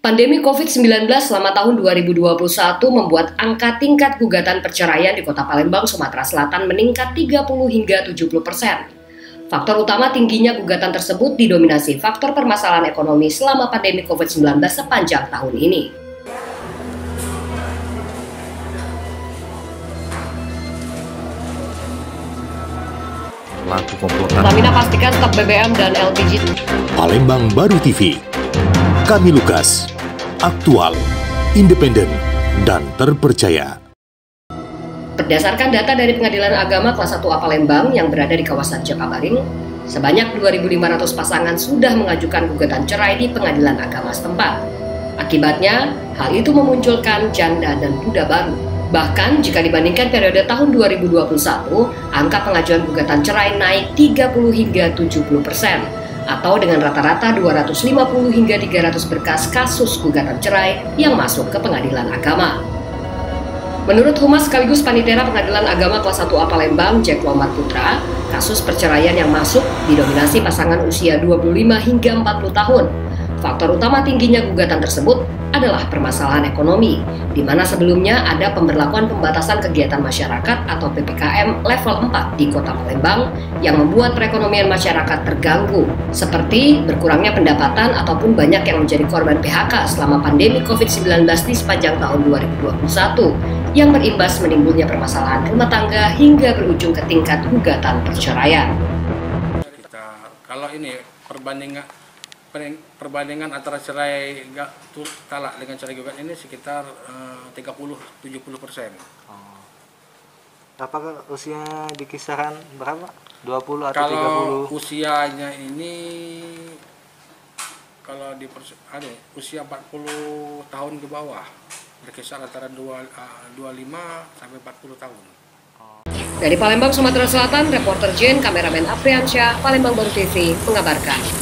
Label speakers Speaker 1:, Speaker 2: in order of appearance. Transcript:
Speaker 1: Pandemi COVID-19 selama tahun 2021 membuat angka tingkat gugatan perceraian di Kota Palembang, Sumatera Selatan meningkat 30 hingga 70 persen. Faktor utama tingginya gugatan tersebut didominasi faktor permasalahan ekonomi selama pandemi COVID-19 sepanjang tahun ini.
Speaker 2: Laku komplotan.
Speaker 1: Pertamina pastikan stok BBM dan LPG.
Speaker 3: Palembang Baru TV. Kami Lukas. Aktual, independen, dan terpercaya.
Speaker 1: Berdasarkan data dari Pengadilan Agama kelas 1A Palembang yang berada di kawasan Jakabaring, sebanyak 2.500 pasangan sudah mengajukan gugatan cerai di Pengadilan Agama setempat. Akibatnya, hal itu memunculkan janda dan duda baru. Bahkan jika dibandingkan periode tahun 2021, angka pengajuan gugatan cerai naik 30 hingga 70 persen atau dengan rata-rata 250 hingga 300 berkas kasus gugatan cerai yang masuk ke pengadilan agama. Menurut Humas sekaligus Panitera Pengadilan Agama kelas 1A Palembang, Jack Muhammad Putra, kasus perceraian yang masuk didominasi pasangan usia 25 hingga 40 tahun. Faktor utama tingginya gugatan tersebut adalah permasalahan ekonomi, di mana sebelumnya ada pemberlakuan pembatasan kegiatan masyarakat atau PPKM level 4 di Kota Palembang yang membuat perekonomian masyarakat terganggu, seperti berkurangnya pendapatan ataupun banyak yang menjadi korban PHK selama pandemi COVID-19 di sepanjang tahun 2021 yang berimbas menimbulnya permasalahan rumah tangga hingga berujung ke tingkat gugatan perceraian.
Speaker 4: kalau ini perbandingan perbandingan antara cerai gak tu- talak dengan cerai gugat ini sekitar eh, 30-70 persen.
Speaker 2: Oh. Apakah usia di kisaran berapa? 20 atau
Speaker 4: Kalau
Speaker 2: 30?
Speaker 4: usianya ini kalau di anu, usia 40 tahun ke bawah berkisar antara 2, eh, 25 sampai 40 tahun.
Speaker 1: Dari Palembang, Sumatera Selatan, reporter Jen, kameramen Afriansyah, Palembang Baru TV, mengabarkan.